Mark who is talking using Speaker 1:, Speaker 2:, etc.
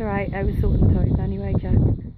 Speaker 1: alright. I was sorting the toys anyway, Jack.